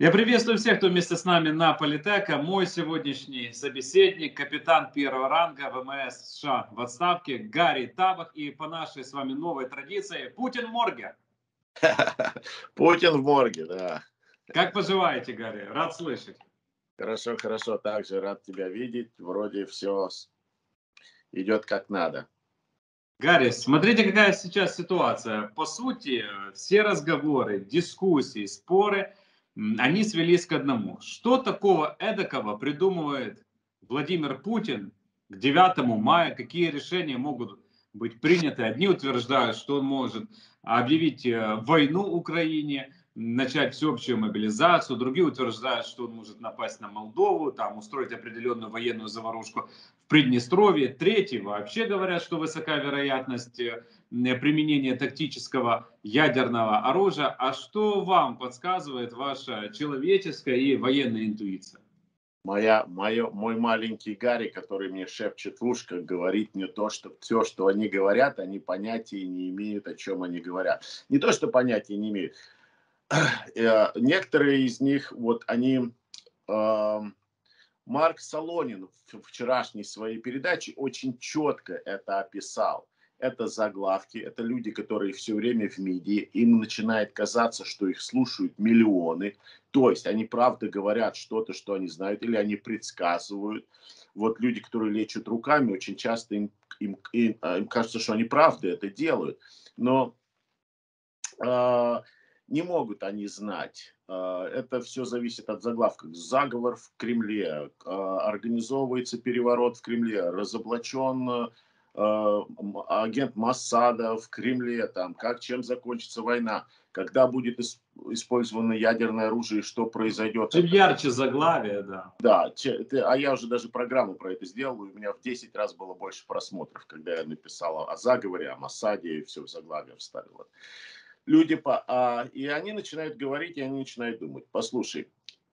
Я приветствую всех, кто вместе с нами на Политека. Мой сегодняшний собеседник, капитан первого ранга ВМС США в отставке Гарри Табах. И по нашей с вами новой традиции Путин в морге. Путин в морге, да. Как поживаете, Гарри? Рад слышать. Хорошо, хорошо. Также рад тебя видеть. Вроде все идет как надо. Гарри, смотрите, какая сейчас ситуация. По сути, все разговоры, дискуссии, споры – они свелись к одному. Что такого эдакого придумывает Владимир Путин к 9 мая? Какие решения могут быть приняты? Одни утверждают, что он может объявить э, войну Украине, начать всеобщую мобилизацию, другие утверждают, что он может напасть на Молдову, там устроить определенную военную заварушку в Приднестровье, третьи вообще говорят, что высока вероятность э, применения тактического ядерного оружия. А что вам подсказывает ваша человеческая и военная интуиция? Моя, моя, мой маленький Гарри, который мне шепчет в ушко, говорит мне то, что все, что они говорят, они понятия не имеют, о чем они говорят. Не то, что понятия не имеют. Э, некоторые из них, вот они, э, Марк Солонин в вчерашней своей передаче очень четко это описал. Это заглавки, это люди, которые все время в медиа, им начинает казаться, что их слушают миллионы, то есть они правда говорят что-то, что они знают, или они предсказывают. Вот люди, которые лечат руками, очень часто им, им, им, э, им кажется, что они правда это делают. Но э, не могут они знать. А, это все зависит от заглавка. Заговор в Кремле, а, организовывается переворот в Кремле, разоблачен агент Массада в Кремле, там, как, чем закончится война, когда будет использовано ядерное оружие, что произойдет. Чем ярче заглавие, да. Да, а я уже даже программу про это сделал, у меня в 10 раз было больше просмотров, когда я написал о заговоре, о Массаде и все в заглавие вставил люди, по, а, и они начинают говорить, и они начинают думать, послушай,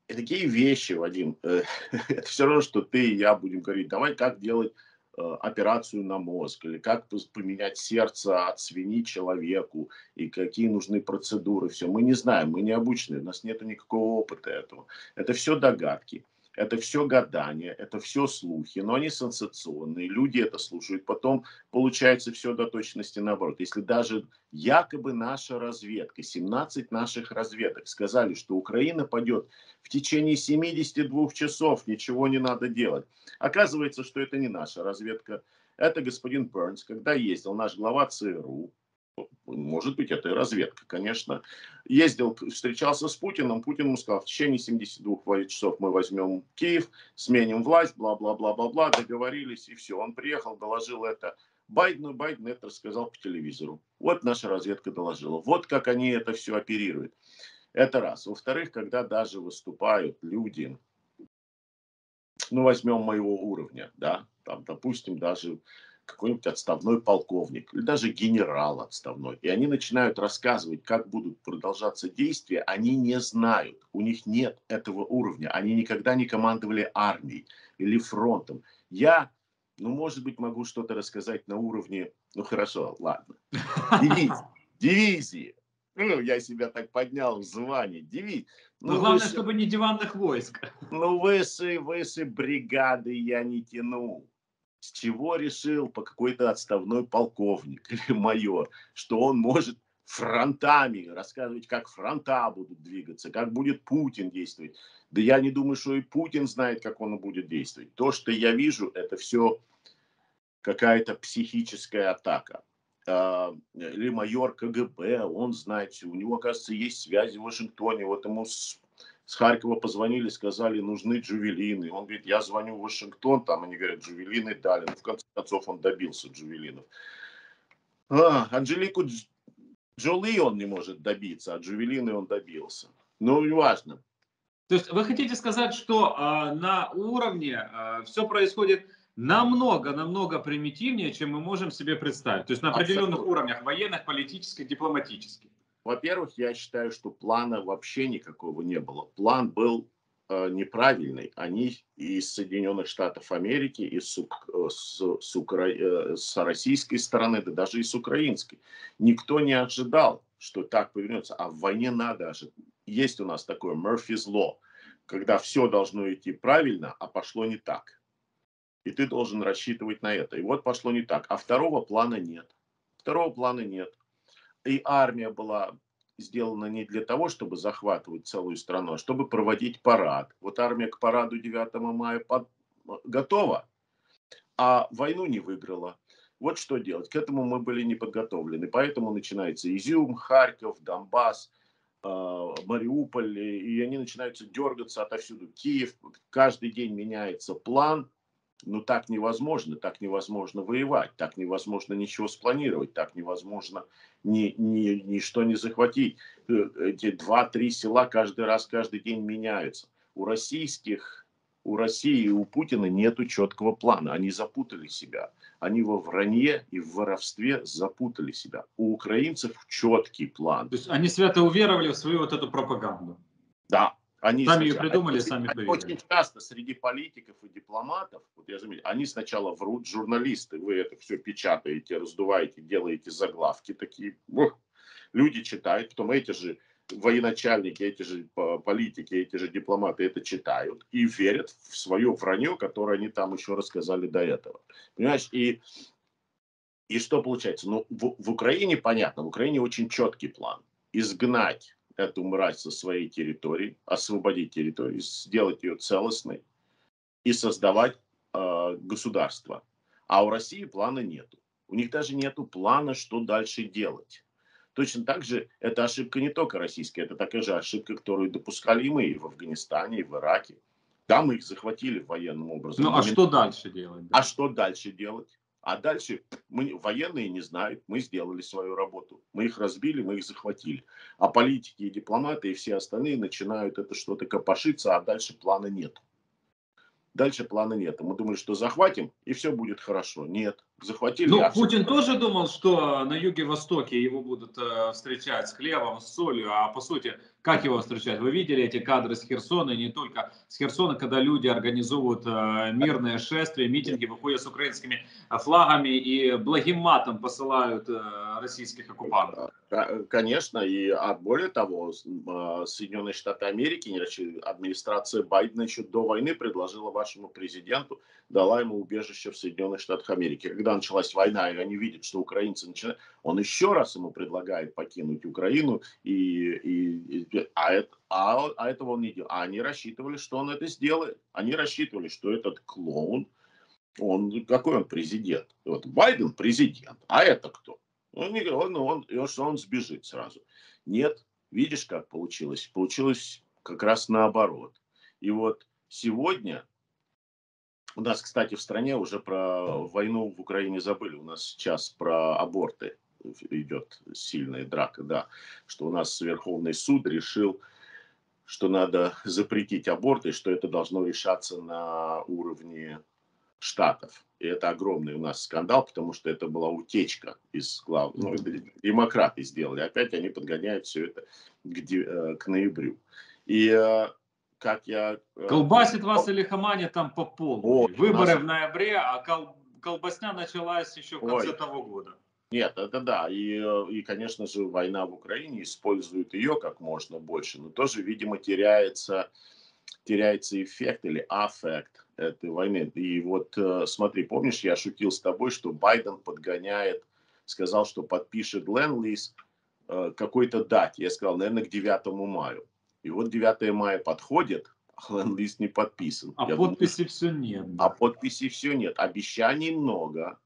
такие вещи, Вадим, э, это все равно, что ты и я будем говорить, давай как делать э, операцию на мозг, или как поменять сердце от свиньи человеку, и какие нужны процедуры, все. Мы не знаем, мы не обучены, у нас нет никакого опыта этого. Это все догадки. Это все гадания, это все слухи, но они сенсационные, люди это слушают. Потом получается все до точности наоборот. Если даже якобы наша разведка, 17 наших разведок сказали, что Украина падет в течение 72 часов, ничего не надо делать. Оказывается, что это не наша разведка. Это господин Бернс, когда ездил наш глава ЦРУ, может быть, это и разведка, конечно. Ездил, встречался с Путиным, Путин ему сказал, в течение 72 часов мы возьмем Киев, сменим власть, бла-бла-бла-бла-бла, договорились, и все. Он приехал, доложил это Байдену, Байден это рассказал по телевизору. Вот наша разведка доложила. Вот как они это все оперируют. Это раз. Во-вторых, когда даже выступают люди, ну, возьмем моего уровня, да, там, допустим, даже какой-нибудь отставной полковник или даже генерал отставной, и они начинают рассказывать, как будут продолжаться действия, они не знают, у них нет этого уровня, они никогда не командовали армией или фронтом. Я, ну, может быть, могу что-то рассказать на уровне, ну, хорошо, ладно, дивизии, дивизии. Ну, я себя так поднял в звании. Дивизии. Ну, Но главное, выше, чтобы не диванных войск. Ну, выше, выше бригады я не тянул с чего решил по какой-то отставной полковник или майор, что он может фронтами рассказывать, как фронта будут двигаться, как будет Путин действовать. Да я не думаю, что и Путин знает, как он будет действовать. То, что я вижу, это все какая-то психическая атака. А, или майор КГБ, он знает, у него, кажется, есть связи в Вашингтоне, вот ему с Харькова позвонили, сказали, нужны джувелины. Он говорит, я звоню в Вашингтон, там они говорят, джувелины дали. Ну, в конце концов, он добился джувелинов. А, Анжелику Дж... Джоли он не может добиться, а джувелины он добился. Ну, неважно. То есть вы хотите сказать, что э, на уровне э, все происходит намного, намного примитивнее, чем мы можем себе представить. То есть на определенных Абсолютно. уровнях военных, политических, дипломатических. Во-первых, я считаю, что плана вообще никакого не было. План был э, неправильный. Они из Соединенных Штатов Америки, и с, э, с, с, Укра... э, с российской стороны, да даже и с украинской. Никто не ожидал, что так повернется. А в войне надо ожидать. есть у нас такое Murphy's Law, когда все должно идти правильно, а пошло не так. И ты должен рассчитывать на это. И вот пошло не так. А второго плана нет. Второго плана нет. И армия была сделана не для того, чтобы захватывать целую страну, а чтобы проводить парад. Вот армия к параду 9 мая под... готова, а войну не выиграла. Вот что делать. К этому мы были не подготовлены. Поэтому начинается Изюм, Харьков, Донбасс, а, Мариуполь, и они начинаются дергаться отовсюду. Киев, каждый день меняется план, но так невозможно, так невозможно воевать, так невозможно ничего спланировать, так невозможно ни, ни, ничто не захватить. Э, эти два-три села каждый раз, каждый день меняются. У российских у России и у Путина нет четкого плана. Они запутали себя. Они во вранье и в воровстве запутали себя. У украинцев четкий план. То есть они свято уверовали в свою вот эту пропаганду. Они сами ее придумали, они, сами они Очень часто среди политиков и дипломатов, вот я заметил, они сначала врут, журналисты, вы это все печатаете, раздуваете, делаете заглавки такие. Ох, люди читают, потом эти же военачальники, эти же политики, эти же дипломаты это читают и верят в свое вранье, которое они там еще рассказали до этого. Понимаешь, и, и что получается? Ну, в, в Украине понятно, в Украине очень четкий план. Изгнать эту мразь со своей территории, освободить территорию, сделать ее целостной и создавать э, государство. А у России плана нету. У них даже нету плана, что дальше делать. Точно так же это ошибка не только российская, это такая же ошибка, которую допускали и мы и в Афганистане, и в Ираке. Да, мы их захватили военным образом. Ну а что дальше делать? Да? А что дальше делать? А дальше мы, военные не знают, мы сделали свою работу. Мы их разбили, мы их захватили. А политики и дипломаты и все остальные начинают это что-то копошиться, а дальше плана нет. Дальше плана нет. Мы думали, что захватим, и все будет хорошо. Нет, захватили. Ну, Путин тоже думал, что на юге-востоке его будут э, встречать с хлебом, с солью, а по сути, как его встречать? Вы видели эти кадры с Херсона, и не только с Херсона, когда люди организовывают э, мирные шествия, митинги, выходят с украинскими флагами и благим матом посылают э, российских оккупантов. Конечно, и а более того, а, Соединенные Штаты Америки, администрация Байдена еще до войны предложила вашему президенту, дала ему убежище в Соединенных Штатах Америки. Когда началась война, и они видят, что украинцы начинают, он еще раз ему предлагает покинуть Украину, и, и, и, а, это, а, а этого он не делал. А они рассчитывали, что он это сделает. Они рассчитывали, что этот клоун, он какой он президент? Вот Байден президент, а это кто? Он, не, он, он, он, он сбежит сразу. Нет, видишь, как получилось? Получилось как раз наоборот. И вот сегодня у нас, кстати, в стране уже про войну в Украине забыли. У нас сейчас про аборты идет сильная драка, да, что у нас Верховный суд решил, что надо запретить аборты, что это должно решаться на уровне штатов. И это огромный у нас скандал, потому что это была утечка из глав... Ну, демократы сделали. Опять они подгоняют все это к, э, к ноябрю. И э, как я... Э, Колбасит вас или хамани там по полной. Выборы нас... в ноябре, а кол... колбасня началась еще в конце Ой. того года. Нет, это да. И, и, конечно же, война в Украине использует ее как можно больше, но тоже, видимо, теряется, теряется эффект или аффект этой войны. И вот э, смотри, помнишь, я шутил с тобой, что Байден подгоняет, сказал, что подпишет ленд-лиз э, какой-то дате. Я сказал, наверное, к 9 мая. И вот 9 мая подходит, а ленд-лиз не подписан. А я подписи думаю, все нет. А подписи все нет. Обещаний много.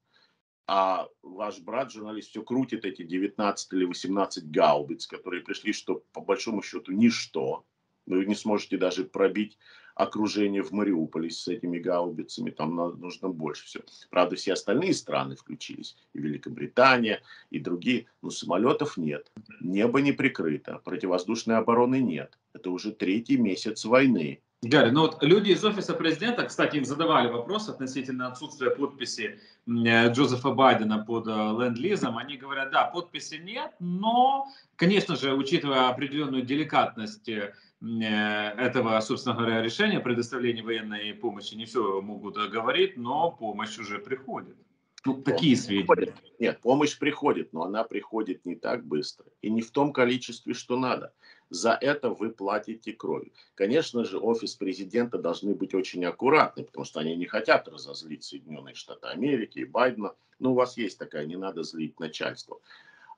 А ваш брат, журналист, все крутит эти 19 или 18 гаубиц, которые пришли, что по большому счету ничто. Вы не сможете даже пробить окружение в Мариуполе с этими гаубицами, там нужно больше всего. Правда, все остальные страны включились, и Великобритания, и другие, но самолетов нет, небо не прикрыто, противовоздушной обороны нет. Это уже третий месяц войны. Гарри, ну вот люди из офиса президента, кстати, им задавали вопрос относительно отсутствия подписи э, Джозефа Байдена под э, ленд-лизом. Они говорят, да, подписи нет, но, конечно же, учитывая определенную деликатность э, этого, собственно говоря, решения предоставления военной помощи, не все могут говорить, но помощь уже приходит. Ну, такие сведения. Нет, помощь приходит, но она приходит не так быстро и не в том количестве, что надо. За это вы платите кровью. Конечно же, офис президента должны быть очень аккуратны, потому что они не хотят разозлить Соединенные Штаты Америки и Байдена. Но у вас есть такая, не надо злить начальство.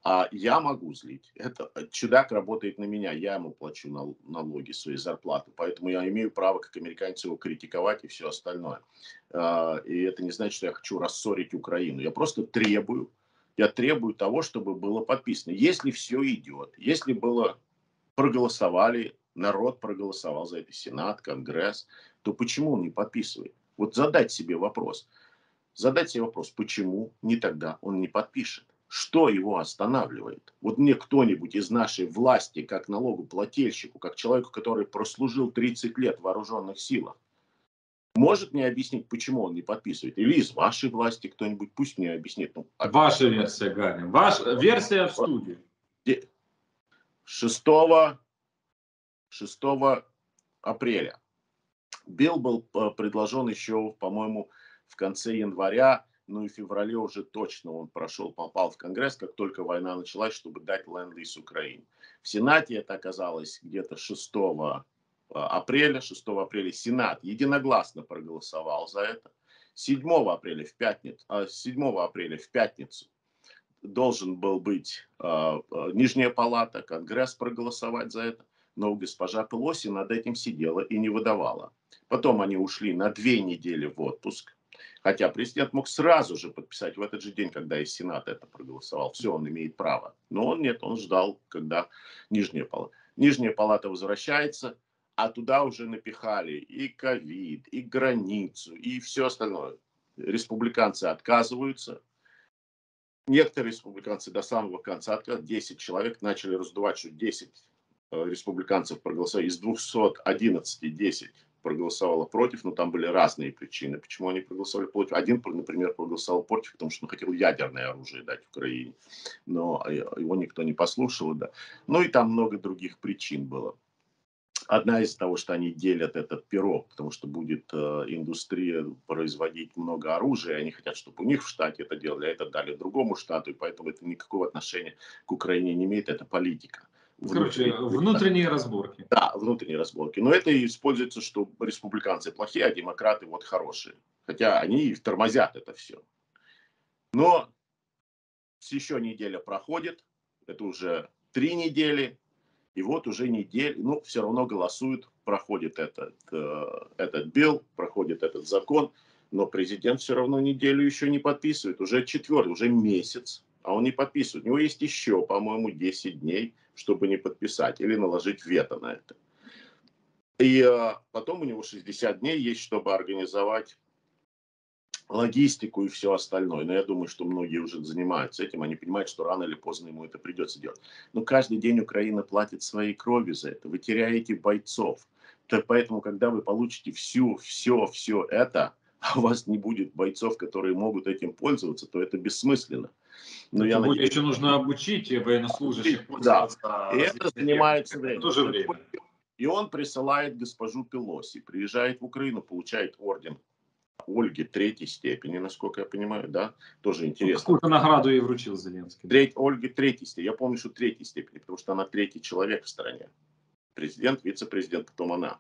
А я могу злить. Это чудак работает на меня, я ему плачу нал, налоги, свои зарплаты. Поэтому я имею право, как американец, его критиковать и все остальное. А, и это не значит, что я хочу рассорить Украину. Я просто требую, я требую того, чтобы было подписано. Если все идет, если было проголосовали, народ проголосовал за это, Сенат, Конгресс, то почему он не подписывает? Вот задать себе вопрос. Задать себе вопрос, почему не тогда он не подпишет? Что его останавливает? Вот мне кто-нибудь из нашей власти, как налогоплательщику, как человеку, который прослужил 30 лет в вооруженных силах, может мне объяснить, почему он не подписывает? Или из вашей власти кто-нибудь пусть мне объяснит. Ну, Ваша версия, Ганя. Ваша версия в студии. 6, 6 апреля. Билл был э, предложен еще, по-моему, в конце января, ну и в феврале уже точно он прошел, попал в Конгресс, как только война началась, чтобы дать ленд-лиз Украине. В Сенате это оказалось где-то 6 апреля, 6 апреля Сенат единогласно проголосовал за это. 7 апреля в пятницу, 7 апреля в пятницу должен был быть э, Нижняя палата, Конгресс проголосовать за это. Но госпожа Пелоси над этим сидела и не выдавала. Потом они ушли на две недели в отпуск. Хотя президент мог сразу же подписать в этот же день, когда и Сенат это проголосовал. Все, он имеет право. Но он нет, он ждал, когда Нижняя палата. Нижняя палата возвращается, а туда уже напихали и ковид, и границу, и все остальное. Республиканцы отказываются. Некоторые республиканцы до самого конца, 10 человек, начали раздувать, что 10 э, республиканцев проголосовали. Из 211 10 проголосовало против, но там были разные причины, почему они проголосовали против. Один, например, проголосовал против, потому что он хотел ядерное оружие дать Украине, но э, его никто не послушал. Да. Ну и там много других причин было. Одна из того, что они делят этот пирог, потому что будет э, индустрия производить много оружия, они хотят, чтобы у них в штате это делали, а это дали другому штату, и поэтому это никакого отношения к Украине не имеет, это политика. Короче, внутренние, разборки. Да, внутренние разборки. Но это и используется, что республиканцы плохие, а демократы вот хорошие. Хотя они тормозят это все. Но еще неделя проходит, это уже три недели, и вот уже неделю, ну, все равно голосуют, проходит этот, э, этот билл, проходит этот закон, но президент все равно неделю еще не подписывает, уже четвертый, уже месяц, а он не подписывает. У него есть еще, по-моему, 10 дней, чтобы не подписать или наложить вето на это. И э, потом у него 60 дней есть, чтобы организовать логистику и все остальное. Но я думаю, что многие уже занимаются этим. Они понимают, что рано или поздно ему это придется делать. Но каждый день Украина платит своей кровью за это. Вы теряете бойцов. Так поэтому, когда вы получите всю, все, все это, а у вас не будет бойцов, которые могут этим пользоваться, то это бессмысленно. Но я надеюсь, еще нужно обучить военнослужащих. Да, и это занимается время. Тоже время. И он присылает госпожу Пелоси, приезжает в Украину, получает орден Ольги третьей степени, насколько я понимаю, да, тоже интересно. Какую-то награду ей вручил Зеленский. Треть, Ольги третьей степени, я помню, что третьей степени, потому что она третий человек в стране. Президент, вице-президент, потом она.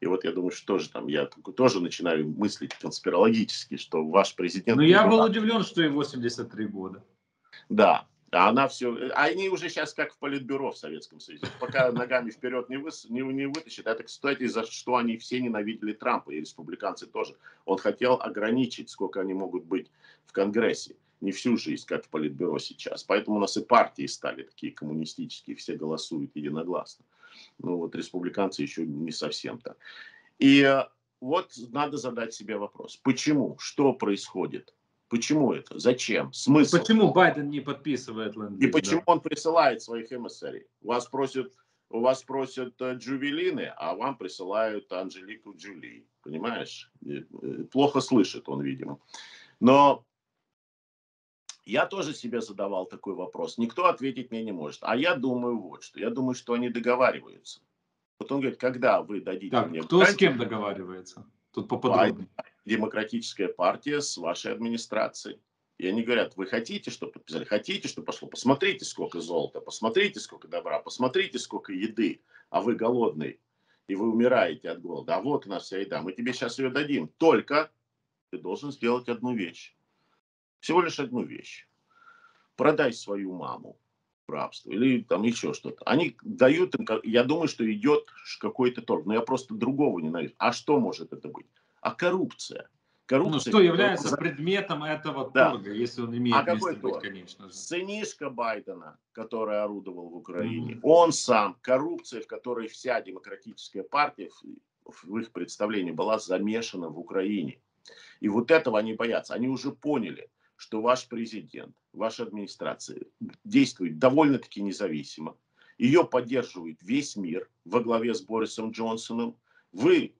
И вот я думаю, что же там, я тоже начинаю мыслить конспирологически, что ваш президент... Но я был удивлен, что ей 83 года. Да, а она все, они уже сейчас как в политбюро в Советском Союзе. Пока ногами вперед не, вы, не, не вытащит. Это, кстати, за что они все ненавидели Трампа, и республиканцы тоже. Он хотел ограничить, сколько они могут быть в Конгрессе. Не всю жизнь, как в политбюро сейчас. Поэтому у нас и партии стали такие коммунистические, все голосуют единогласно. Ну вот республиканцы еще не совсем так. И э, вот надо задать себе вопрос. Почему? Что происходит? Почему это? Зачем? Смысл? Почему Байден не подписывает ленд И почему да? он присылает своих эмиссарий? Вас просят, у вас просят э, Джувелины, а вам присылают Анжелику Джули. Понимаешь? Э, плохо слышит он, видимо. Но я тоже себе задавал такой вопрос. Никто ответить мне не может. А я думаю вот что. Я думаю, что они договариваются. Вот он говорит, когда вы дадите так, мне... Кто с кем договаривается? Тут поподробнее. Демократическая партия с вашей администрацией. И они говорят, вы хотите, чтобы подписали? Хотите, чтобы пошло? Посмотрите, сколько золота, посмотрите, сколько добра, посмотрите, сколько еды, а вы голодный, и вы умираете от голода. А вот у нас вся еда, мы тебе сейчас ее дадим. Только ты должен сделать одну вещь. Всего лишь одну вещь. Продай свою маму в рабство или там еще что-то. Они дают им, я думаю, что идет какой-то торг, но я просто другого не ненавижу. А что может это быть? А коррупция. Коррупция, ну, что является за... предметом этого да. торга, если он имеет а место быть, конечно же. Сынишка Байдена, который орудовал в Украине, mm-hmm. он сам, коррупция, в которой вся демократическая партия, в их представлении, была замешана в Украине. И вот этого они боятся. Они уже поняли, что ваш президент, ваша администрация действует довольно-таки независимо. Ее поддерживает весь мир во главе с Борисом Джонсоном. Вы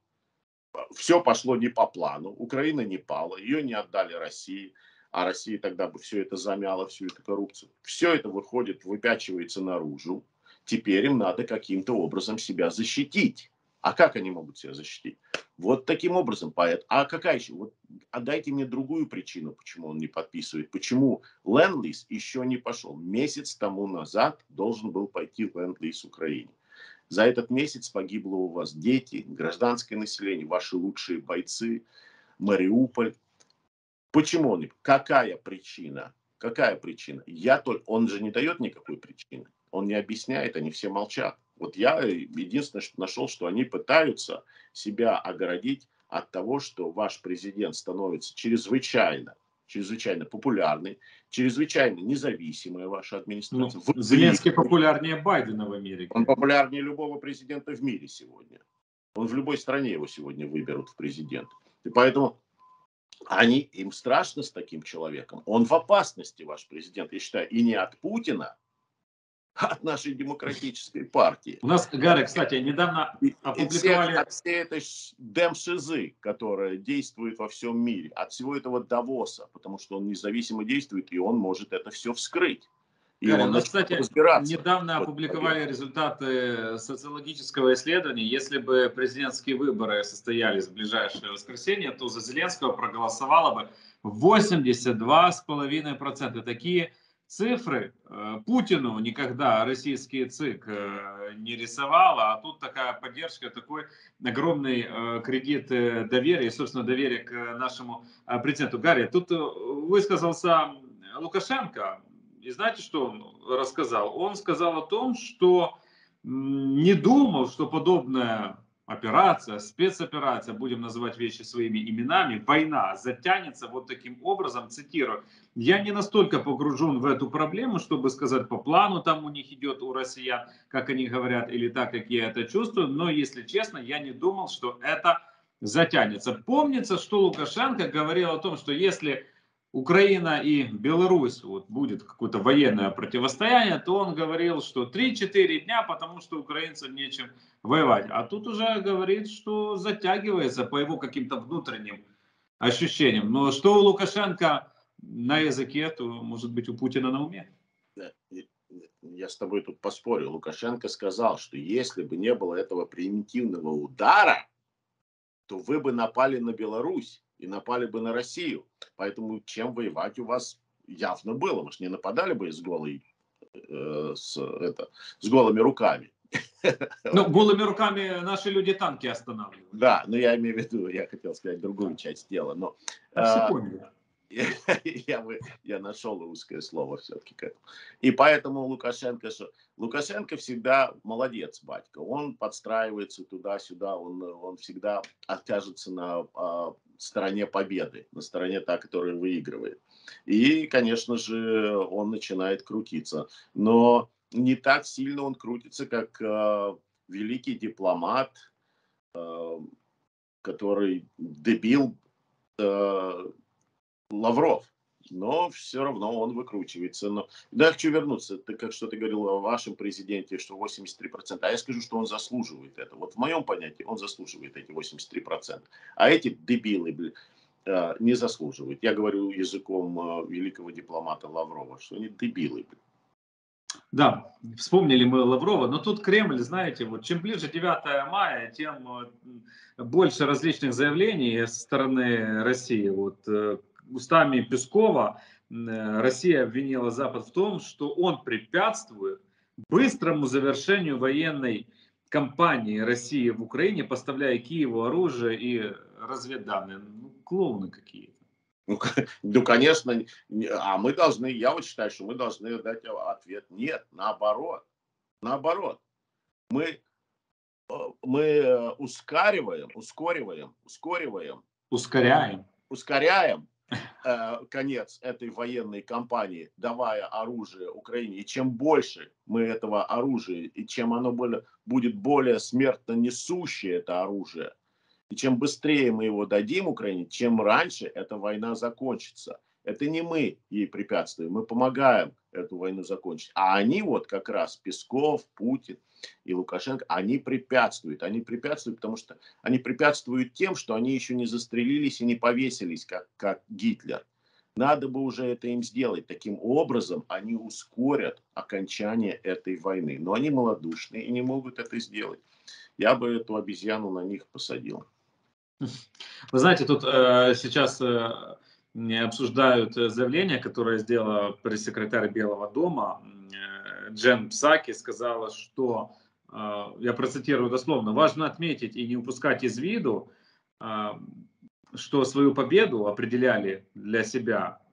все пошло не по плану, Украина не пала, ее не отдали России, а Россия тогда бы все это замяла, всю эту коррупцию. Все это выходит, выпячивается наружу. Теперь им надо каким-то образом себя защитить. А как они могут себя защитить? Вот таким образом, поэт. А какая еще? Вот, а дайте мне другую причину, почему он не подписывает. Почему ленд-лиз еще не пошел. Месяц тому назад должен был пойти ленд-лиз Украине. За этот месяц погибло у вас дети, гражданское население, ваши лучшие бойцы, Мариуполь. Почему он? Какая причина? Какая причина? Я только, он же не дает никакой причины. Он не объясняет, они все молчат. Вот я единственное, что нашел, что они пытаются себя огородить от того, что ваш президент становится чрезвычайно чрезвычайно популярный, чрезвычайно независимая ваша администрация. Ну, Зеленский популярнее Байдена в Америке. Он популярнее любого президента в мире сегодня. Он в любой стране его сегодня выберут в президент. И поэтому они, им страшно с таким человеком. Он в опасности, ваш президент, я считаю, и не от Путина, от нашей демократической партии. У нас, Гарри, кстати, недавно опубликовали... От всей этой демшизы, которая действует во всем мире, от всего этого Давоса, потому что он независимо действует, и он может это все вскрыть. И Гарри, у нас, кстати, недавно опубликовали результаты социологического исследования. Если бы президентские выборы состоялись в ближайшее воскресенье, то за Зеленского проголосовало бы 82,5%. Такие цифры э, Путину никогда российский ЦИК э, не рисовала, а тут такая поддержка, такой огромный э, кредит доверия, собственно, доверие к нашему президенту. Гарри, тут высказался Лукашенко, и знаете, что он рассказал? Он сказал о том, что не думал, что подобное операция, спецоперация, будем называть вещи своими именами, война затянется вот таким образом, цитирую, я не настолько погружен в эту проблему, чтобы сказать по плану там у них идет у россиян, как они говорят, или так, как я это чувствую, но если честно, я не думал, что это затянется. Помнится, что Лукашенко говорил о том, что если Украина и Беларусь вот будет какое-то военное противостояние, то он говорил, что 3-4 дня, потому что украинцам нечем воевать. А тут уже говорит, что затягивается по его каким-то внутренним ощущениям. Но что у Лукашенко на языке, то может быть у Путина на уме. Я с тобой тут поспорю. Лукашенко сказал, что если бы не было этого примитивного удара, то вы бы напали на Беларусь и напали бы на Россию. Поэтому чем воевать у вас явно было. Мы же не нападали бы с, голой, э, с, это, с голыми руками. Ну, голыми руками наши люди танки останавливают. Да, но я имею в виду, я хотел сказать другую часть дела. Но, а, я, я, я нашел русское слово все-таки к этому. И поэтому Лукашенко, Лукашенко всегда молодец, батька. Он подстраивается туда-сюда, он, он всегда окажется на а, стороне победы, на стороне та, которая выигрывает. И, конечно же, он начинает крутиться. Но не так сильно он крутится, как э, великий дипломат, э, который дебил э, Лавров. Но все равно он выкручивается. Но, да, я хочу вернуться. Ты как что ты говорил о вашем президенте, что 83%. А я скажу, что он заслуживает это. Вот в моем понятии он заслуживает эти 83%. А эти дебилы, э, не заслуживают. Я говорю языком э, великого дипломата Лаврова, что они дебилы. Да, вспомнили мы Лаврова, но тут Кремль, знаете, вот чем ближе 9 мая, тем э, больше различных заявлений со стороны России. Вот устами Пескова Россия обвинила Запад в том, что он препятствует быстрому завершению военной кампании России в Украине, поставляя Киеву оружие и разведданные. Ну, клоуны какие-то. Ну, ну, конечно, а мы должны, я вот считаю, что мы должны дать ответ нет, наоборот, наоборот. Мы, э, мы э, ускориваем, ускориваем, ускориваем. Ускоряем. Ускоряем э, конец этой военной кампании, давая оружие Украине. И чем больше мы этого оружия, и чем оно более, будет более смертно несущее это оружие, и чем быстрее мы его дадим Украине, чем раньше эта война закончится. Это не мы ей препятствуем, мы помогаем эту войну закончить. А они вот как раз, Песков, Путин и Лукашенко, они препятствуют. Они препятствуют, потому что они препятствуют тем, что они еще не застрелились и не повесились, как, как Гитлер. Надо бы уже это им сделать. Таким образом, они ускорят окончание этой войны. Но они малодушные и не могут это сделать. Я бы эту обезьяну на них посадил. Вы знаете, тут э, сейчас э, обсуждают заявление, которое сделала пресс-секретарь Белого дома э, Джен Псаки, сказала, что, э, я процитирую дословно, важно отметить и не упускать из виду, э, что свою победу определяли для себя Э,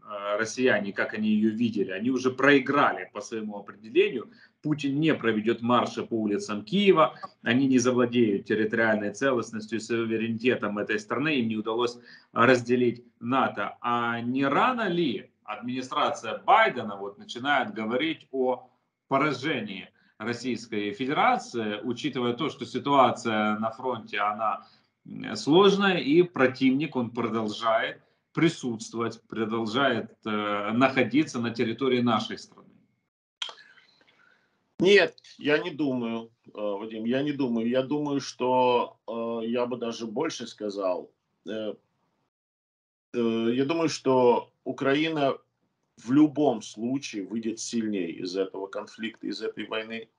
россияне, как они ее видели, они уже проиграли по своему определению. Путин не проведет марши по улицам Киева, они не завладеют территориальной целостностью и суверенитетом этой страны, им не удалось разделить НАТО. А не рано ли администрация Байдена вот начинает говорить о поражении Российской Федерации, учитывая то, что ситуация на фронте, она сложная, и противник, он продолжает присутствовать, продолжает э, находиться на территории нашей страны? Нет, я не думаю, э, Вадим, я не думаю. Я думаю, что э, я бы даже больше сказал. Э, э, я думаю, что Украина в любом случае выйдет сильнее из этого конфликта, из этой войны.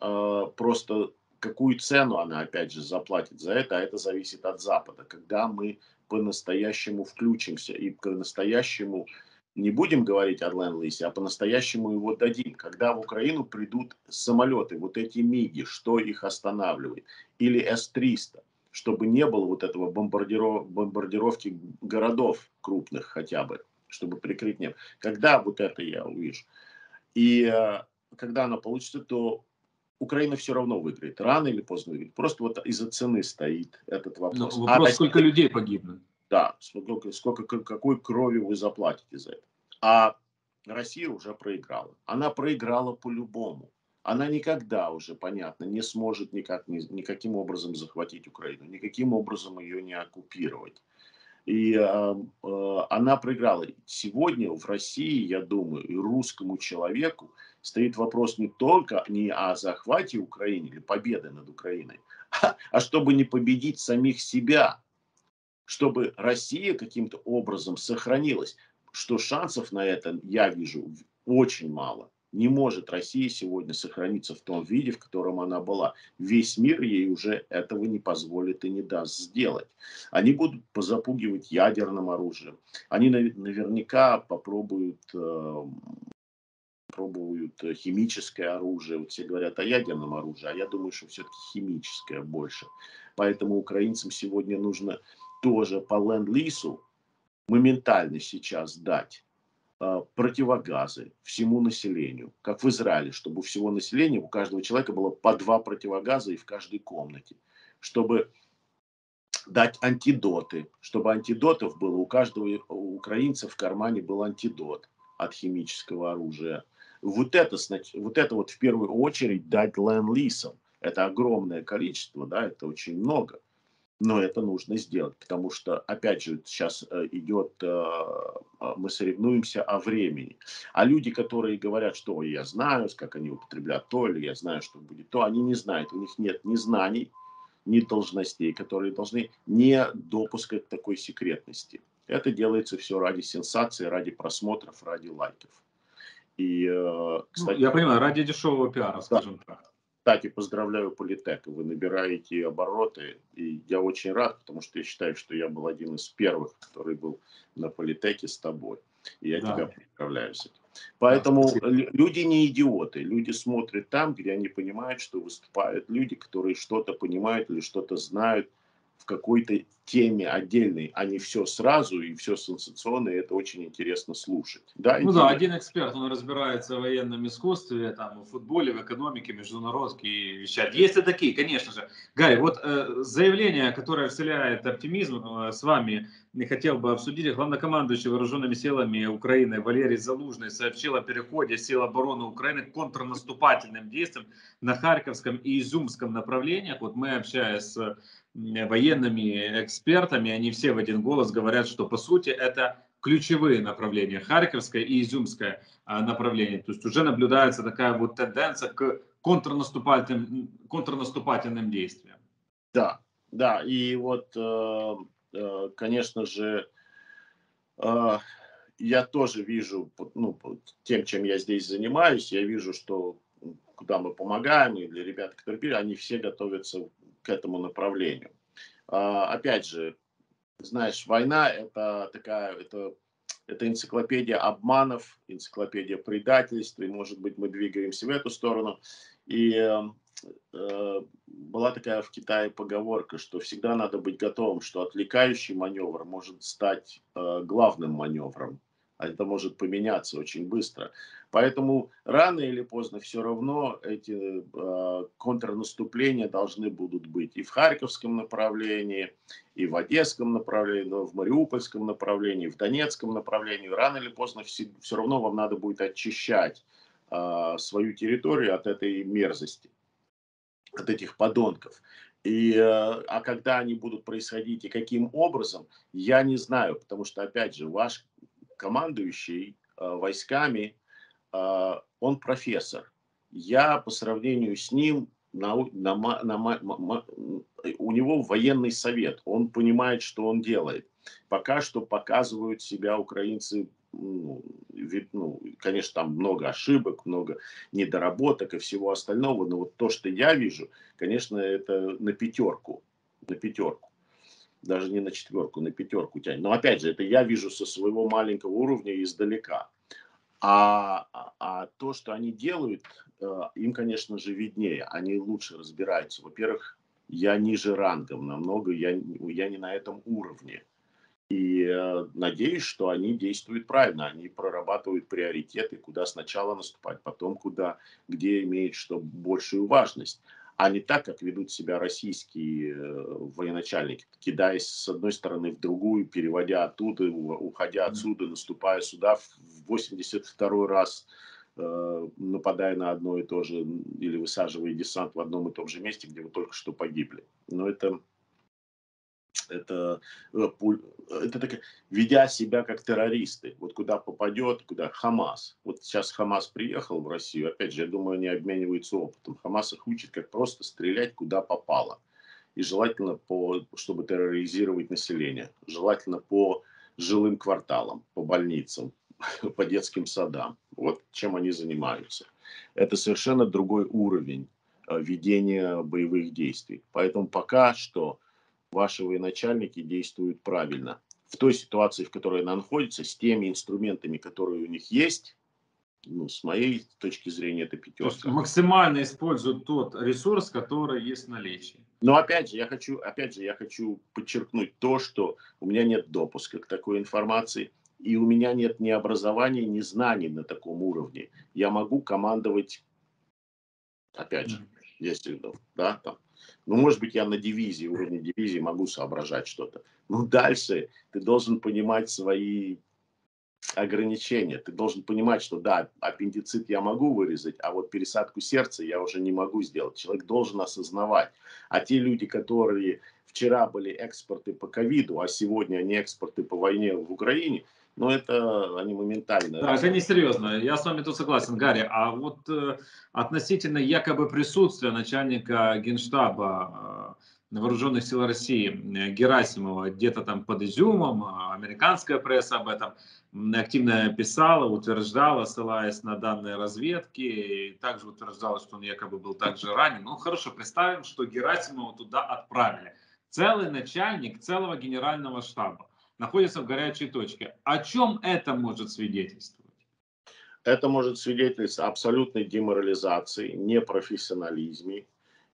Э, просто какую цену она, опять же, заплатит за это, а это зависит от Запада. Когда мы по-настоящему включимся и по-настоящему не будем говорить о ленд-лисе, а по-настоящему его дадим. Когда в Украину придут самолеты, вот эти МИГи, что их останавливает? Или С-300, чтобы не было вот этого бомбардиров, бомбардировки городов крупных хотя бы, чтобы прикрыть небо. Когда вот это я увижу? И э, когда оно получится, то Украина все равно выиграет. Рано или поздно выиграет. Просто вот из-за цены стоит этот вопрос. Ну, вопрос, а сколько Россия, людей погибнет. Да, сколько, сколько, какой крови вы заплатите за это. А Россия уже проиграла. Она проиграла по-любому. Она никогда уже, понятно, не сможет никак, ни, никаким образом захватить Украину, никаким образом ее не оккупировать. И э, э, она проиграла. Сегодня в России, я думаю, и русскому человеку стоит вопрос не только не о захвате Украины или победы над Украиной, а, а чтобы не победить самих себя, чтобы Россия каким-то образом сохранилась. Что шансов на это я вижу очень мало не может Россия сегодня сохраниться в том виде, в котором она была. Весь мир ей уже этого не позволит и не даст сделать. Они будут позапугивать ядерным оружием. Они наверняка попробуют э, пробуют химическое оружие. Вот все говорят о ядерном оружии, а я думаю, что все-таки химическое больше. Поэтому украинцам сегодня нужно тоже по ленд-лису моментально сейчас дать а, противогазы всему населению, как в Израиле, чтобы у всего населения, у каждого человека было по два противогаза и в каждой комнате, чтобы дать антидоты, чтобы антидотов было у каждого у украинца в кармане был антидот от химического оружия. Вот это, вот это вот в первую очередь дать ленд-лисам. Это огромное количество, да, это очень много но это нужно сделать, потому что, опять же, сейчас э, идет, э, а, мы соревнуемся о времени. А люди, которые говорят, что я знаю, как они употребляют то, или я знаю, что будет то, они не знают, у них нет ни знаний, ни должностей, которые должны, не допуска к такой секретности. Это делается все ради сенсации, ради просмотров, ради лайков. И, э, кстати, ну, я понимаю, ради дешевого пиара, скажем так. Кстати, поздравляю Политек, вы набираете обороты, и я очень рад, потому что я считаю, что я был один из первых, который был на Политеке с тобой. И я да. тебя поздравляю с этим. Поэтому да, люди не идиоты, люди смотрят там, где они понимают, что выступают люди, которые что-то понимают или что-то знают в какой-то теме отдельной, а не все сразу и все сенсационно, и это очень интересно слушать. Да, ну да, один эксперт, он разбирается в военном искусстве, там, в футболе, в экономике, международке и вещать. Есть и такие, конечно же. Гарри, вот э, заявление, которое вселяет оптимизм э, с вами, не хотел бы обсудить. Главнокомандующий вооруженными силами Украины Валерий Залужный сообщил о переходе сил обороны Украины к контрнаступательным действиям на Харьковском и Изюмском направлениях. Вот мы, общаясь с военными экспертами, они все в один голос говорят, что по сути это ключевые направления, Харьковское и Изюмское а, направление. То есть уже наблюдается такая вот тенденция к контрнаступательным, контрнаступательным действиям. Да, да, и вот, э, э, конечно же, э, я тоже вижу, ну, тем, чем я здесь занимаюсь, я вижу, что куда мы помогаем, и для ребят, которые пили, они все готовятся к этому направлению. А, опять же, знаешь, война это такая, это, это энциклопедия обманов, энциклопедия предательств, и, может быть, мы двигаемся в эту сторону. И э, э, была такая в Китае поговорка, что всегда надо быть готовым, что отвлекающий маневр может стать э, главным маневром а это может поменяться очень быстро. Поэтому рано или поздно все равно эти э, контрнаступления должны будут быть и в Харьковском направлении, и в Одесском направлении, в Мариупольском направлении, в Донецком направлении. Рано или поздно все, все равно вам надо будет очищать э, свою территорию от этой мерзости, от этих подонков. И, э, а когда они будут происходить и каким образом, я не знаю, потому что, опять же, ваш командующий э, войсками, э, он профессор. Я по сравнению с ним, на, на, на, на, у него военный совет, он понимает, что он делает. Пока что показывают себя украинцы ну, ну, конечно, там много ошибок, много недоработок и всего остального, но вот то, что я вижу, конечно, это на пятерку, на пятерку даже не на четверку, на пятерку тянет. Но опять же, это я вижу со своего маленького уровня издалека. А, а, а то, что они делают, э, им, конечно же, виднее. Они лучше разбираются. Во-первых, я ниже рангом намного, я, я не на этом уровне. И э, надеюсь, что они действуют правильно, они прорабатывают приоритеты, куда сначала наступать, потом куда, где имеет что большую важность а не так, как ведут себя российские э, военачальники, кидаясь с одной стороны в другую, переводя оттуда, уходя отсюда, наступая сюда в 82 раз, э, нападая на одно и то же, или высаживая десант в одном и том же месте, где вы только что погибли. Но это это, э, это так, ведя себя как террористы, вот куда попадет, куда Хамас. Вот сейчас Хамас приехал в Россию, опять же, я думаю, они обмениваются опытом. Хамас их учит, как просто стрелять куда попало. И желательно, по, чтобы терроризировать население. Желательно по жилым кварталам, по больницам, по детским садам. Вот чем они занимаются. Это совершенно другой уровень э, ведения боевых действий. Поэтому пока что ваши военачальники действуют правильно. В той ситуации, в которой она находится, с теми инструментами, которые у них есть, ну, с моей точки зрения, это пятерка. максимально используют тот ресурс, который есть в наличии. Но опять же, я хочу, опять же, я хочу подчеркнуть то, что у меня нет допуска к такой информации, и у меня нет ни образования, ни знаний на таком уровне. Я могу командовать, опять же, если, да, там, ну, может быть, я на дивизии, уровне дивизии могу соображать что-то. Но дальше ты должен понимать свои ограничения. Ты должен понимать, что да, аппендицит я могу вырезать, а вот пересадку сердца я уже не могу сделать. Человек должен осознавать. А те люди, которые вчера были экспорты по ковиду, а сегодня они экспорты по войне в Украине, но это они моментально. Да, это несерьезно. Я с вами тут согласен, Гарри. А вот э, относительно якобы присутствия начальника генштаба э, вооруженных сил России э, Герасимова где-то там под Изюмом, э, американская пресса об этом активно писала, утверждала, ссылаясь на данные разведки, и также утверждала, что он якобы был также ранен. Ну хорошо, представим, что Герасимова туда отправили. Целый начальник целого генерального штаба находятся в горячей точке. О чем это может свидетельствовать? Это может свидетельствовать абсолютной деморализации, непрофессионализме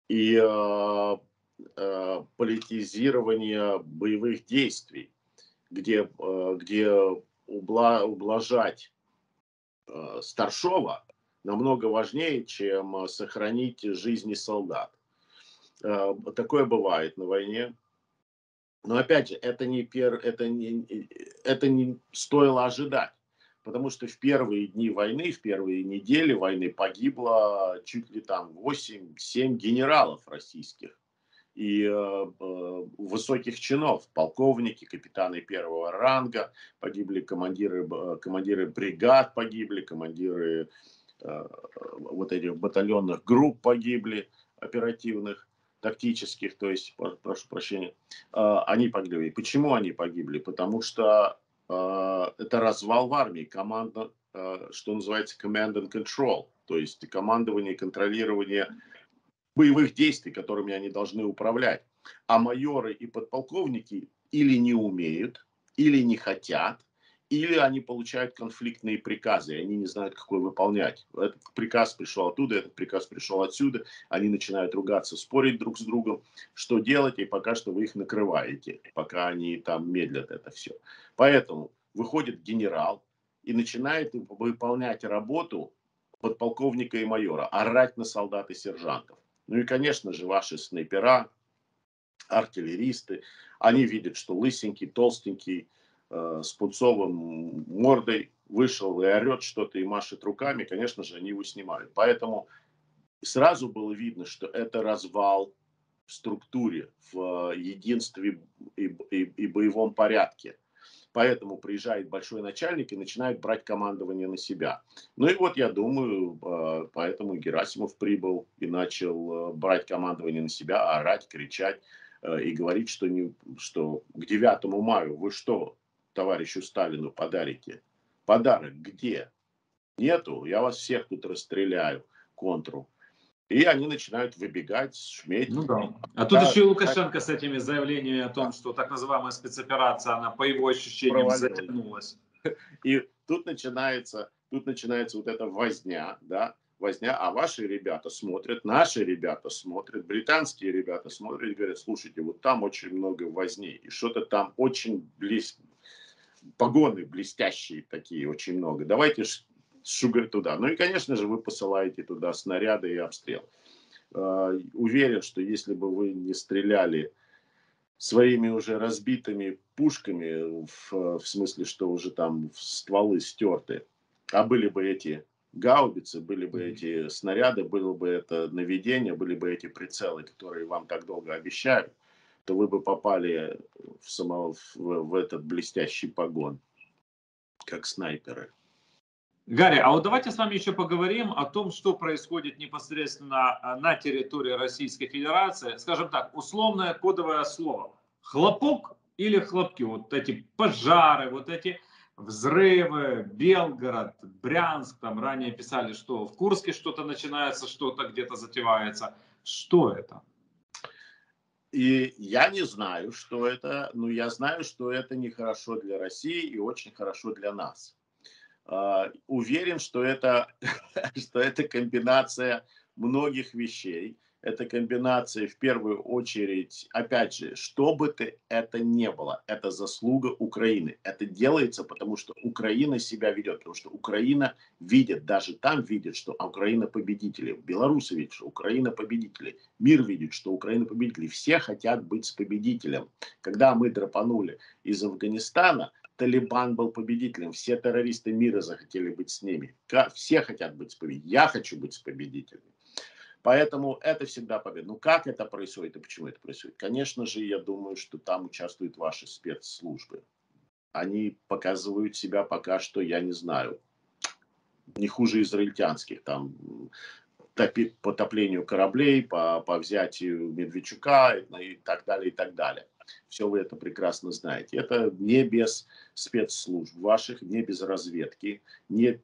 и э, э, политизирования боевых действий, где, э, где убла, ублажать э, старшова намного важнее, чем сохранить жизни солдат. Э, такое бывает на войне. Но опять же, это не, пер, это не, это не стоило ожидать. Потому что в первые дни войны, в первые недели войны погибло чуть ли там 8-7 генералов российских и э, э, высоких чинов, полковники, капитаны первого ранга, погибли командиры, э, командиры бригад, погибли командиры э, вот этих батальонных групп погибли, оперативных тактических, то есть, прошу прощения, а, они погибли. Почему они погибли? Потому что а, это развал в армии, команда, а, что называется command and control, то есть командование контролирование боевых действий, которыми они должны управлять. А майоры и подполковники или не умеют, или не хотят, или они получают конфликтные приказы, и они не знают, какой выполнять. Этот приказ пришел оттуда, этот приказ пришел отсюда, они начинают ругаться, спорить друг с другом, что делать, и пока что вы их накрываете, пока они там медлят это все. Поэтому выходит генерал и начинает выполнять работу подполковника и майора, орать на солдат и сержантов. Ну и, конечно же, ваши снайпера, артиллеристы, они видят, что лысенький, толстенький, э, с пунцовым мордой вышел и орет что-то и машет руками, конечно же, они его снимают. Поэтому сразу было видно, что это развал в структуре, в единстве и, и, и боевом порядке. Поэтому приезжает большой начальник и начинает брать командование на себя. Ну и вот я думаю, э, поэтому Герасимов прибыл и начал э, брать командование на себя, орать, кричать э, и говорить, что, не, что к 9 мая вы что, товарищу Сталину подарите. Подарок где? Нету, я вас всех тут расстреляю, контру. И они начинают выбегать, шметь. Ну да. А тут да, еще и Лукашенко так... с этими заявлениями о том, что так называемая спецоперация, она по его ощущениям затянулась. И тут начинается, тут начинается вот эта возня, да, возня, а ваши ребята смотрят, наши ребята смотрят, британские ребята смотрят и говорят, слушайте, вот там очень много возни, и что-то там очень близко, погоны блестящие такие очень много. Давайте шугар туда. Ну и, конечно же, вы посылаете туда снаряды и обстрел. А, уверен, что если бы вы не стреляли своими уже разбитыми пушками, в, в смысле, что уже там стволы стерты, а были бы эти гаубицы, были бы эти снаряды, было бы это наведение, были бы эти прицелы, которые вам так долго обещают, то вы бы попали в, само, в, в этот блестящий погон, как снайперы. Гарри, а вот давайте с вами еще поговорим о том, что происходит непосредственно а, на территории Российской Федерации. Скажем так, условное кодовое слово. Хлопок или хлопки? Вот эти пожары, вот эти взрывы, Белгород, Брянск, там ранее писали, что в Курске что-то начинается, что-то где-то затевается. Что это? И я не знаю, что это, но я знаю, что это нехорошо для России и очень хорошо для нас. Uh, уверен, что это, что это комбинация многих вещей это комбинация в первую очередь, опять же, что бы ты это не было, это заслуга Украины. Это делается, потому что Украина себя ведет, потому что Украина видит, даже там видит, что Украина победители. Белорусы видят, что Украина победители. Мир видит, что Украина победители. Все хотят быть с победителем. Когда мы драпанули из Афганистана, Талибан был победителем, все террористы мира захотели быть с ними. Все хотят быть с победителем. Я хочу быть с победителем. Поэтому это всегда победа. Ну как это происходит и почему это происходит? Конечно же, я думаю, что там участвуют ваши спецслужбы. Они показывают себя пока что, я не знаю, не хуже израильтянских. Там топи, потоплению кораблей, по, по взятию Медведчука и так далее, и так далее. Все вы это прекрасно знаете. Это не без спецслужб ваших, не без разведки, не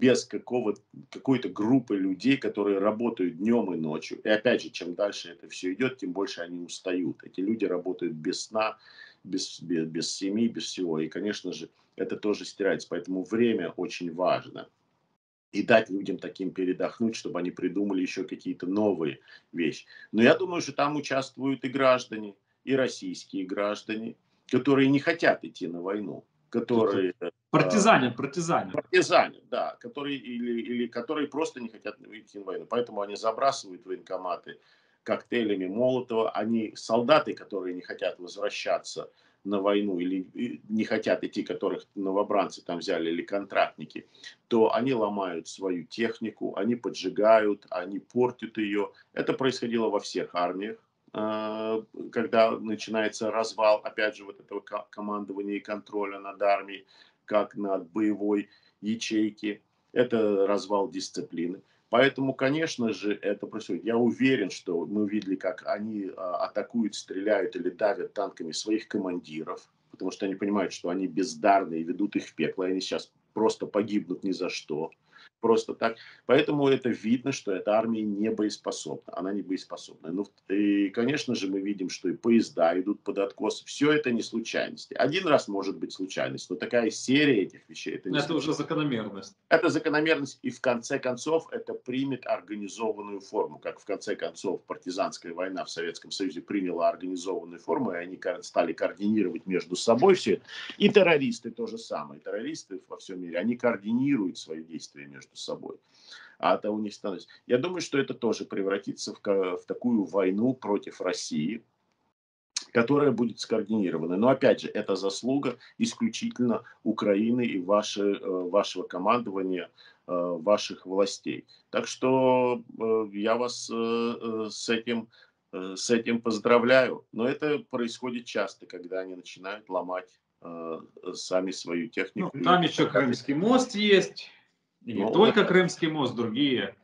без какого, какой-то группы людей, которые работают днем и ночью. И опять же, чем дальше это все идет, тем больше они устают. Эти люди работают без сна, без, без, без семьи, без всего. И, конечно же, это тоже стирается. Поэтому время очень важно. И дать людям таким передохнуть, чтобы они придумали еще какие-то новые вещи. Но я думаю, что там участвуют и граждане, и российские граждане, которые не хотят идти на войну которые... Партизане, партизане. Партизане, да, которые, или, или которые просто не хотят идти на войну. Поэтому они забрасывают военкоматы коктейлями Молотова. Они солдаты, которые не хотят возвращаться на войну или не хотят идти, которых новобранцы там взяли или контрактники, то они ломают свою технику, они поджигают, они портят ее. Это происходило во всех армиях. А, когда начинается развал, опять же, вот этого командования и контроля над армией, как над боевой ячейки. Это развал дисциплины. Поэтому, конечно же, это происходит. Я уверен, что мы видели, как они а, атакуют, стреляют или давят танками своих командиров, потому что они понимают, что они бездарные и ведут их в пекло, и они сейчас просто погибнут ни за что просто так. Поэтому это видно, что эта армия не боеспособна. Она не боеспособна. Ну, и, конечно же, мы видим, что и поезда идут под откос. Все это не случайности. Один раз может быть случайность, но такая серия этих вещей. Это, не это уже закономерность. Это закономерность, и в конце концов это примет организованную форму. Как в конце концов партизанская война в Советском Союзе приняла организованную форму, и они стали координировать между собой все это. И террористы то же самое. Террористы во всем мире, они координируют свои действия между между собой. А это у них становится. Я думаю, что это тоже превратится в, в такую войну против России, которая будет скоординирована. Но опять же, это заслуга исключительно Украины и ваше, э, вашего командования, э, ваших властей. Так что э, я вас с этим, с этим поздравляю. Но это происходит часто, когда они начинают ломать сами свою технику. Ну, там еще Крымский мост есть. И не ну, только Крымский мост, другие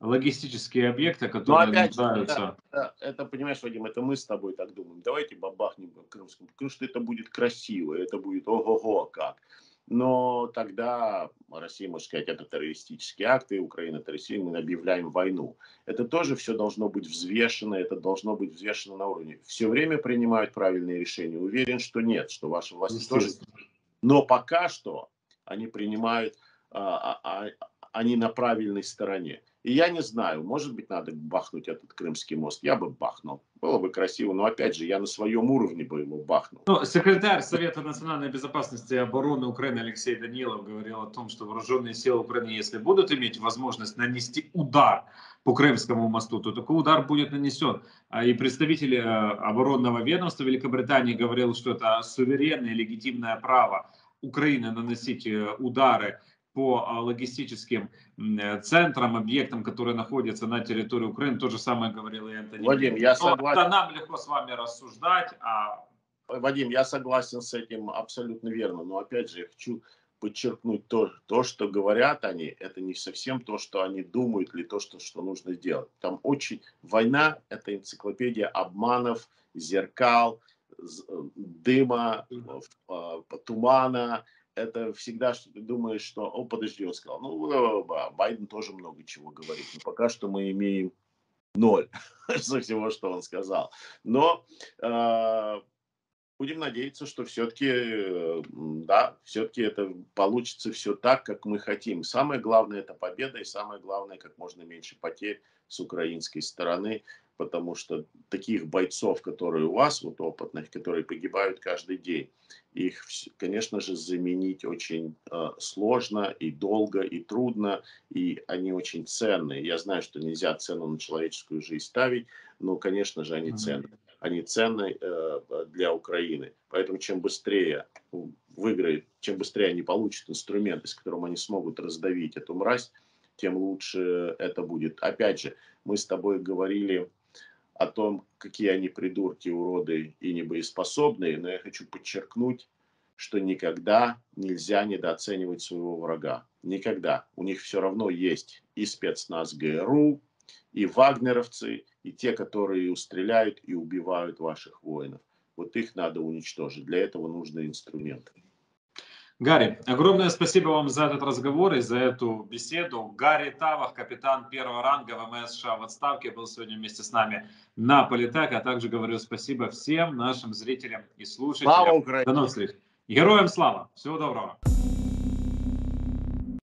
логистические объекты, которые Но опять нуждаются. это, это, понимаешь, Вадим, это мы с тобой так думаем. Давайте бабахнем Крымском, потому что это будет красиво, это будет ого-го как. Но тогда Россия может сказать, это террористические акты, Украина террористическая, мы объявляем войну. Это тоже все должно быть взвешено, это должно быть взвешено на уровне. Все время принимают правильные решения. Уверен, что нет, что ваши власти тоже. Но пока что они принимают они на правильной стороне. И я не знаю, может быть, надо бахнуть этот Крымский мост. Я бы бахнул. Было бы красиво, но опять же, я на своем уровне бы его бахнул. Ну, секретарь Совета национальной безопасности и обороны Украины Алексей Данилов говорил о том, что вооруженные силы Украины, если будут иметь возможность нанести удар по Крымскому мосту, то такой удар будет нанесен. И представитель э, оборонного ведомства Великобритании говорил, что это суверенное легитимное право Украины наносить э, удары по а, логистическим э, центрам, объектам, которые находятся на территории Украины. То же самое говорил и Антони. Вадим, я согласен. Это нам легко с вами рассуждать. А... Вадим, я согласен с этим абсолютно верно. Но опять же, я хочу подчеркнуть то, то, что говорят они, это не совсем то, что они думают или то, что, что нужно сделать. Там очень... Война – это энциклопедия обманов, зеркал, э, дыма, а, тумана, это всегда, что ты думаешь, что, о, подожди, он сказал, ну, Байден тоже много чего говорит, но пока что мы имеем ноль со всего, что он сказал. Но э, будем надеяться, что все-таки, э, да, все-таки это получится все так, как мы хотим. Самое главное это победа, и самое главное, как можно меньше потерь с украинской стороны потому что таких бойцов, которые у вас, вот опытных, которые погибают каждый день, их, конечно же, заменить очень э, сложно и долго и трудно, и они очень ценные. Я знаю, что нельзя цену на человеческую жизнь ставить, но, конечно же, они ценны. Они ценны э, для Украины. Поэтому чем быстрее выиграет, чем быстрее они получат инструменты, с которым они смогут раздавить эту мразь, тем лучше это будет. Опять же, мы с тобой говорили о том, какие они придурки, уроды и небоеспособные, но я хочу подчеркнуть, что никогда нельзя недооценивать своего врага. Никогда. У них все равно есть и спецназ ГРУ, и вагнеровцы, и те, которые устреляют и убивают ваших воинов. Вот их надо уничтожить. Для этого нужны инструменты. Гарри, огромное спасибо вам за этот разговор и за эту беседу. Гарри Тавах, капитан первого ранга ВМС США в отставке, был сегодня вместе с нами на Политак, а также говорю спасибо всем нашим зрителям и слушателям. Слава Украине! До новых встреч! Героям слава! Всего доброго!